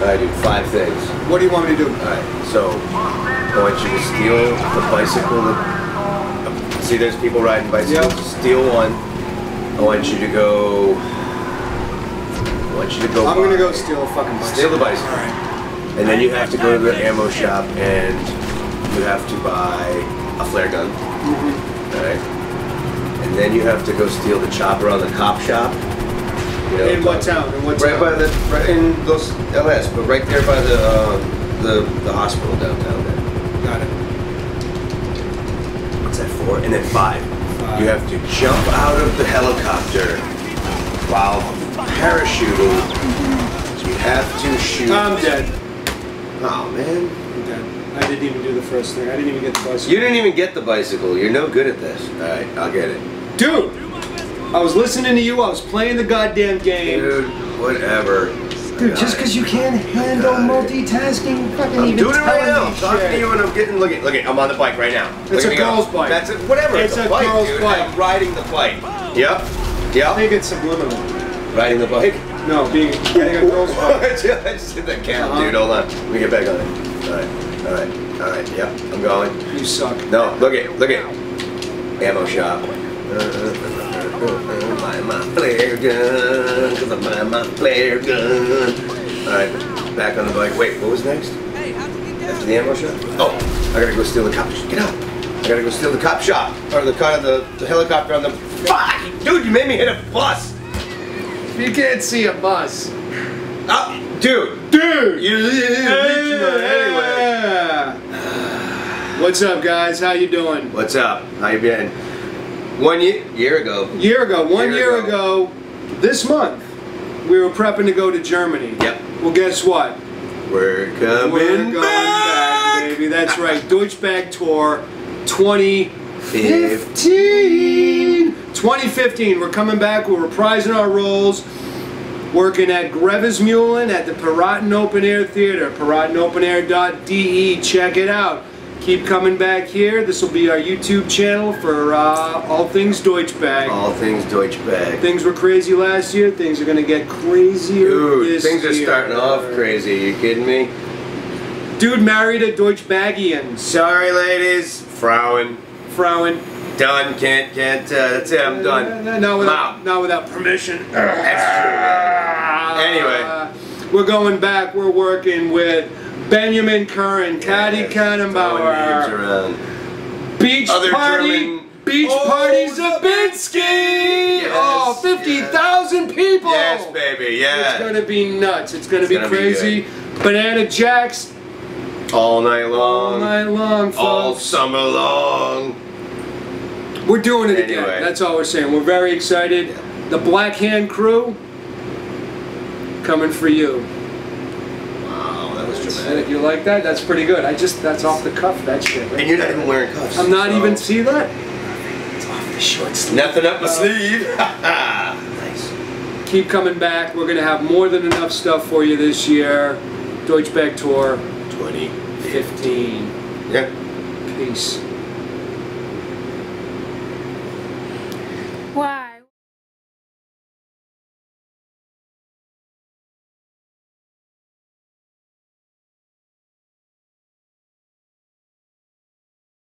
I do five things. What do you want me to do? Alright, so I want you to steal the bicycle that see there's people riding bicycles. Yep. Steal one. I want you to go I want you to go I'm gonna go steal a fucking bicycle. Steal the bicycle. Alright. And then you have to go to the ammo shop and you have to buy a flare gun. Mm-hmm. Alright. And then you have to go steal the chopper on the cop shop. You know, In what town? In what Right town? by the right in Los LS, but right there by the uh, the the hospital downtown there. Got it. What's that for? And then five. Five. You have to jump out of the helicopter while parachuting. You have to shoot. I'm dead. oh man. I'm dead. I didn't even do the first thing. I didn't even get the bicycle. You didn't even get the bicycle. You're no good at this. All right, I'll get it. Dude! I was listening to you. I was playing the goddamn game. Dude, whatever. Dude, just because you can't handle multitasking, fucking I'm even doing it right now. I'm talking to you and I'm getting look at look at I'm on the bike right now. It's Look a me go. girl's bike. That's it. Whatever. It's It's, a bike, girl's dude. bike. I'm riding the bike. Yep. Yep. I think it's subliminal. Riding the bike. No, being getting a girl's bike. I just did that count, Uh-huh. dude. Hold on. Let me get back on it. All right. All right. All right. Yep. I'm going. You suck. No. Look at look at ammo shop. Uh, uh, uh, Buy my flare gun, cause I buy my flare gun. Alright, back on the bike. Wait, what was next? After the ammo shop? Oh, I gotta go steal the cop shop. Get out. I gotta go steal the cop shop. Or the car, the, the helicopter on the. Fuck! Dude, you made me hit a bus! You can't see a bus. Oh, dude! Dude! You anyway. Yeah. What's up, guys? How you doing? What's up? How you been? One year, year ago. Year ago, one Year year ago, this month, we were prepping to go to Germany. Yep. Well, guess what? We're coming We're going back, back, baby. That's right. Deutschbag Tour 2015. 2015. We're coming back. We're reprising our roles. Working at Grevesmühlen at the Piraten Open Air Theater. PiratenOpenAir.de. Check it out. Keep coming back here. This will be our YouTube channel for uh, all things Deutschbag. All things Deutschbag. Things were crazy last year. Things are going to get crazier Dude, this things are starting off crazy. Are you kidding me? Dude married a Deutschbagian. Sorry, ladies. Frowin. Frauen. Done. Can't, can't, uh, that's it. I'm done. No, no, I'm without, not without permission. Anyway. Uh, we're going back. We're working with Benjamin Curran, Caddy Yes, Kannenbauer. Beach Other Party, German- Beach Oh, Party Zabinski! Yes, oh, 50,000 people. Yes, baby, yeah. It's gonna be nuts. It's gonna It's be gonna be crazy. Banana Jacks All night long. all night long, all summer long. We're doing it again. That's all we're saying. We're very excited. The Black Hand Crew coming for you. Was That's You like that? That's pretty good. I just that's off the cuff. That shit. right? And you're not even wearing cuffs. I'm not so- even see that. It's off the short sleeve. Nothing up my sleeve. nice. Keep coming back. We're gonna have more than enough stuff for you this year. Deutschbag Tour 20. 15. Yeah. Peace.